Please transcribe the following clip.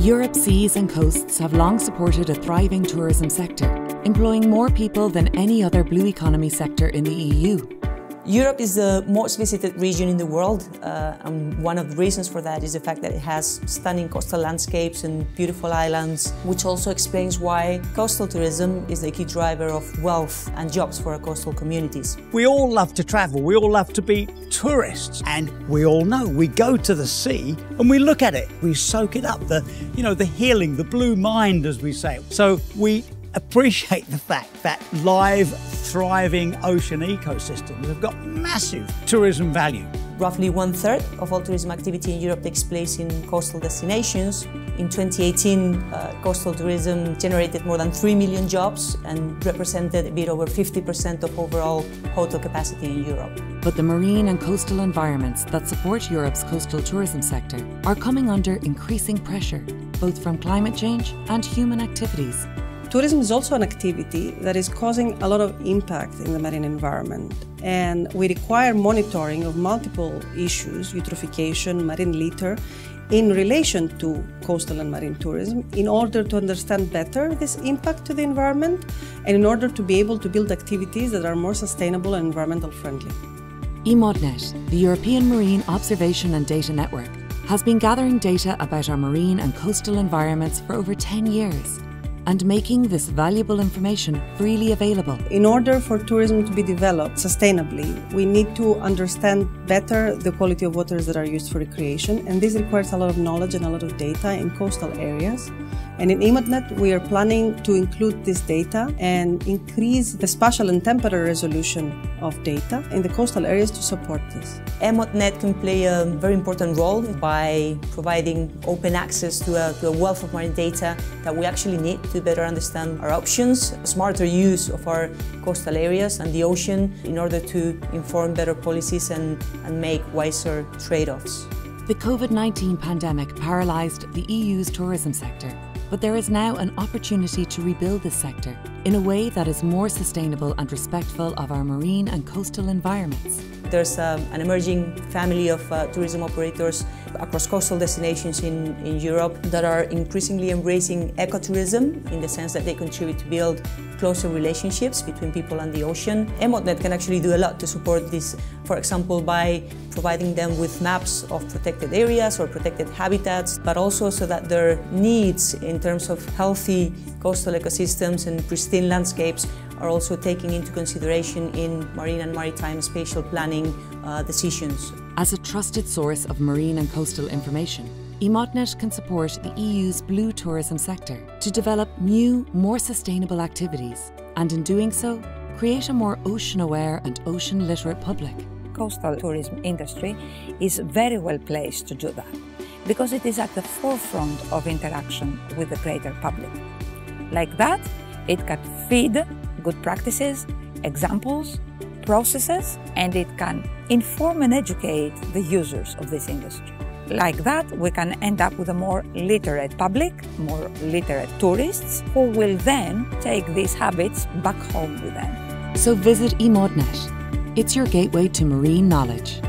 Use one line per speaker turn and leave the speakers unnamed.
Europe's seas and coasts have long supported a thriving tourism sector, employing more people than any other blue economy sector in the EU.
Europe is the most visited region in the world, uh, and one of the reasons for that is the fact that it has stunning coastal landscapes and beautiful islands, which also explains why coastal tourism is the key driver of wealth and jobs for our coastal communities.
We all love to travel, we all love to be tourists, and we all know we go to the sea and we look at it, we soak it up, the you know, the healing, the blue mind as we say. So we appreciate the fact that live, thriving ocean ecosystems have got massive tourism value.
Roughly one third of all tourism activity in Europe takes place in coastal destinations. In 2018, uh, coastal tourism generated more than 3 million jobs and represented a bit over 50% of overall hotel capacity in Europe.
But the marine and coastal environments that support Europe's coastal tourism sector are coming under increasing pressure, both from climate change and human activities.
Tourism is also an activity that is causing a lot of impact in the marine environment, and we require monitoring of multiple issues, eutrophication, marine litter, in relation to coastal and marine tourism in order to understand better this impact to the environment and in order to be able to build activities that are more sustainable and environmental friendly.
EMODNET, the European Marine Observation and Data Network, has been gathering data about our marine and coastal environments for over 10 years and making this valuable information freely available.
In order for tourism to be developed sustainably, we need to understand better the quality of waters that are used for recreation, and this requires a lot of knowledge and a lot of data in coastal areas. And in EMODNET, we are planning to include this data and increase the spatial and temporal resolution of data in the coastal areas to support this.
EMODNET can play a very important role by providing open access to a, to a wealth of marine data that we actually need to better understand our options, smarter use of our coastal areas and the ocean in order to inform better policies and, and make wiser trade-offs.
The COVID-19 pandemic paralysed the EU's tourism sector but there is now an opportunity to rebuild this sector in a way that is more sustainable and respectful of our marine and coastal environments.
There's um, an emerging family of uh, tourism operators across coastal destinations in, in Europe that are increasingly embracing ecotourism in the sense that they contribute to build closer relationships between people and the ocean. EMODNET can actually do a lot to support this, for example, by providing them with maps of protected areas or protected habitats, but also so that their needs in terms of healthy coastal ecosystems and pristine landscapes are also taken into consideration in marine and maritime spatial planning uh, decisions.
As a trusted source of marine and coastal information, EMODNET can support the EU's blue tourism sector to develop new, more sustainable activities, and in doing so, create a more ocean-aware and ocean-literate public.
Coastal tourism industry is very well placed to do that because it is at the forefront of interaction with the greater public. Like that, it can feed good practices, examples, processes, and it can inform and educate the users of this industry. Like that, we can end up with a more literate public, more literate tourists, who will then take these habits back home with them.
So visit EMODNET. It's your gateway to marine knowledge.